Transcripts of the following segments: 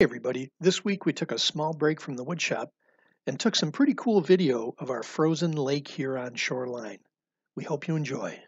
Hey everybody, this week we took a small break from the woodshop and took some pretty cool video of our frozen Lake Huron shoreline. We hope you enjoy.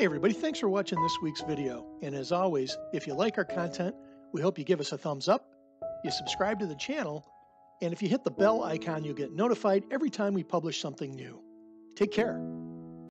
Hey everybody, thanks for watching this week's video. And as always, if you like our content, we hope you give us a thumbs up, you subscribe to the channel, and if you hit the bell icon, you'll get notified every time we publish something new. Take care.